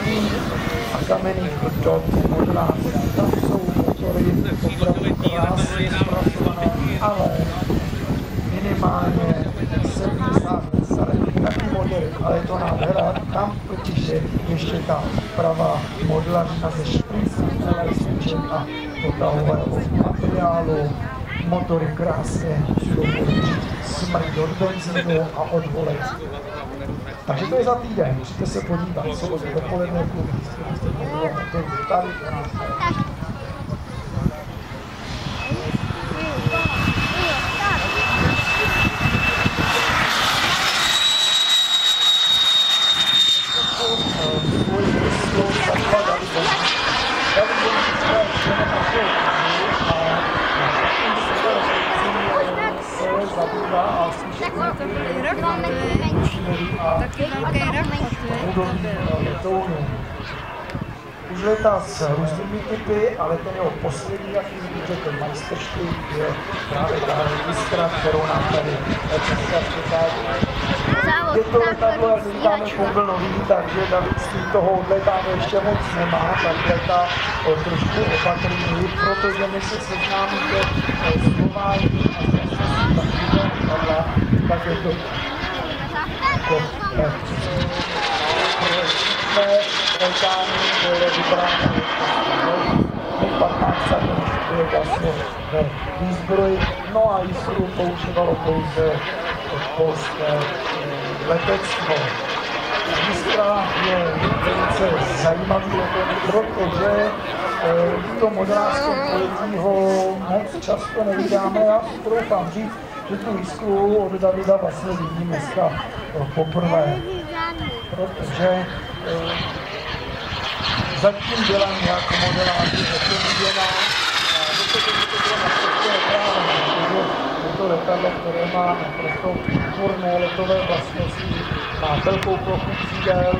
raných a kamenných dob možná tam jsou motory opravdu krásně zpracované, ale minimálně 70 staré taky motory, ale to nádhera, tam totiž je ještě ta pravá modlarina ze špriců a potahového materiálu, motory krásně smrdí od benzínu a od volek. Takže to je za týden, přijďte se podívat, co od dopoledne kluby, tady Už letá s různými typy, ale ten jeho poslední, jak bych řekl, majstrštyk je právě ta iskra, kterou nám tady. Je to letadlo, jak říkáme, kombl nový, takže David s tím toho odletáme ještě moc nemá, tak letá trošku opatrný, protože my se seznámíte s chování a tak je to velkání byly vybrány 15 sekund je vlastně ve výzbroji, no a Jiskru používalo pouze polské letectvo. Jiskra je velice zajímavý protože v tom modelářském pojetí ho moc často nevydáme a troufám říct, že tu jiskru od Davida vlastně vidím dneska poprvé, protože zatím byla nějak modeláři nepovíděná a dokud to to letadlo, které má naprosto útvorné letové vlastnosti, má velkou plochu křídel,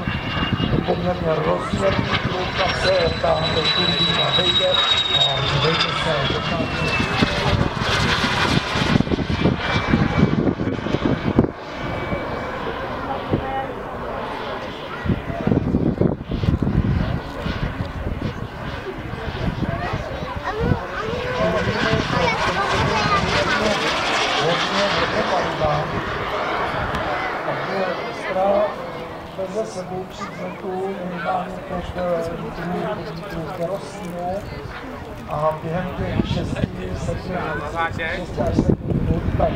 poměrně rozměrný kruh, a se ta turbína vejde a veze sebou při vzletu minimálně pod kerosínu a během těch 6 7 6 až 7 minut tak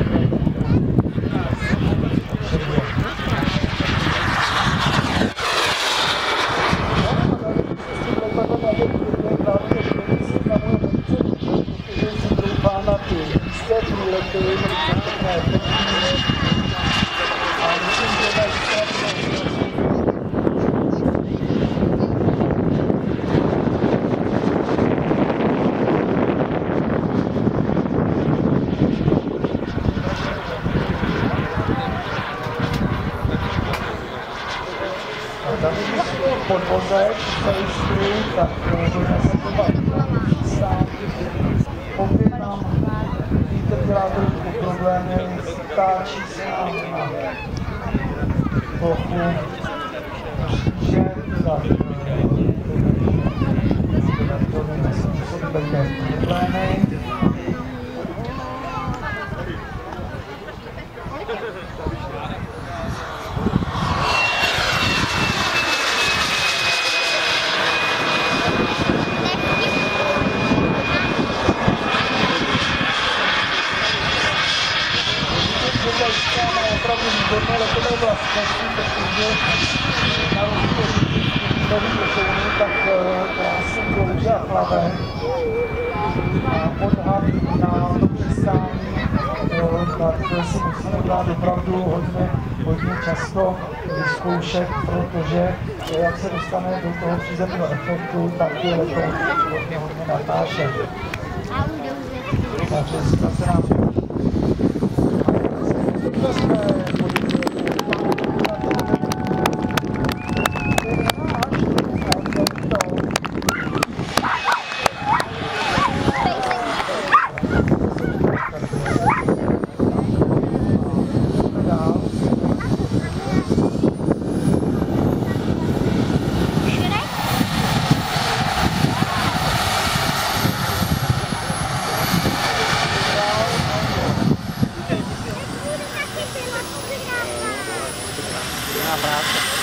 podvozek zajišťují, tak možná se to sám. Pokud nám vítr dělá trošku problémy, stáčí se nám na plochu kříže, tak to nezpůsobí také problémy. Opravdu výborné letové vlastnosti, protože na rozdíl nový letouny, tak krásně klouže a chlavé. A odhad na to přistání, tak si musíme dát opravdu hodně, hodně často vyzkoušet, protože jak se dostane do toho přízemního efektu, tak je letoun hodně, hodně natáčet. Takže se nám Thank you. abraço.